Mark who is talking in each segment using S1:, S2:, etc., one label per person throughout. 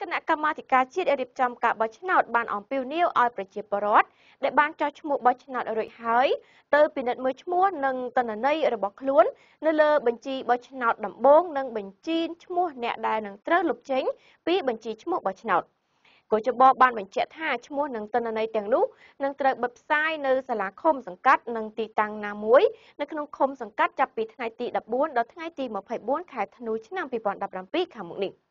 S1: គណៈកម្មាធិការជាតិរៀបចំការបោះឆ្នោតបានអំពាវនាវឲ្យប្រជាពលរដ្ឋដែលបានចុះឈ្មោះបោះឆ្នោតរួចហើយទៅពិនិត្យមើលឈ្មោះនិងតនន័យរបស់ខ្លួននៅលើបញ្ជីបោះឆ្នោតដំបូងនិងបញ្ជីឈ្មោះអ្នកដែលនឹងត្រូវលុបចេញពីបញ្ជីឈ្មោះបោះឆ្នោតកោចបបានបញ្ជាក់ថាឈ្មោះនិងតនន័យទាំងនោះនឹងត្រូវបិទផ្សាយនៅសាលាឃុំសង្កាត់និងទីតាំងណាមួយនៅក្នុងឃុំសង្កាត់ចាប់ពីថ្ងៃទី14ដល់ថ្ងៃទី24ខែធ្នូឆ្នាំ2017ខាងមុខនេះ។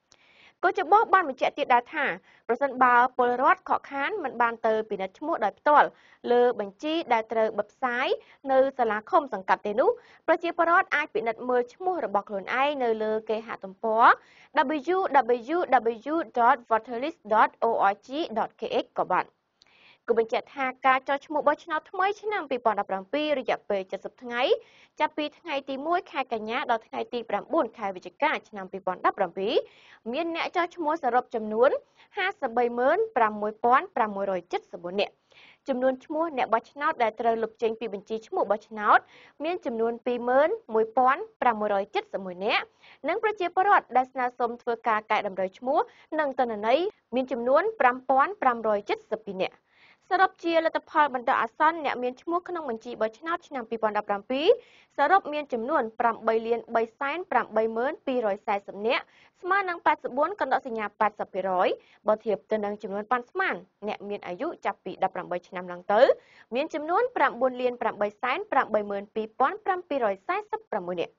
S1: កោចបោបានបញ្ជាក់ទៀតដែរថាប្រសិនបើពលរដ្ឋខកខានមិនបានទៅពិនិត្យឈ្មោះដោយផ្ទាល់លើបញ្ជីដែលត្រូវបិទផ្សាយនៅសាលាឃុំសង្កាត់ទេនោះប្រជាពលរដ្ឋអាចពិនិត្យមើលឈ្មោះរបស់ខ្លួនឯងនៅលើគេហទំព័រ www.voterlist.org.kx ក៏បាន។ គឺបញ្ជាក់ថាការចុះឈ្មោះបោះឆ្នោតថ្មីឆ្នាំ2017រយៈពេល70ថ្ងៃចាប់ពីថ្ងៃទី1ខែកញ្ញាដល់ថ្ងៃទី9ខែវិច្ឆិកាឆ្នាំ2017មានអ្នកចុះឈ្មោះសរុបចំនួន536,674នាក់ចំនួនឈ្មោះអ្នកបោះឆ្នោតដែលត្រូវលុបចេញពីបញ្ជីឈ្មោះបោះឆ្នោតមានចំនួន21,571នាក់និងប្រជាពលរដ្ឋដែលស្នើសុំធ្វើការកែតម្រូវឈ្មោះនិងតនន័យមានចំនួន5,572នាក់ សរុបជាលទ្ធផលបន្តអាសន្នអ្នកមានឈ្មោះក្នុងបញ្ជីបោះឆ្នោតឆ្នាំ2017សរុបមានចំនួន8លាន382,240នាក់ស្មើនឹង84កណ្ដកសញ្ញា80%បើធៀបទៅនឹងចំនួនប៉ាន់ស្មានអ្នកមានអាយុចាប់ពី18ឆ្នាំឡើងទៅ មានចំនួន9លាន882,746នាក់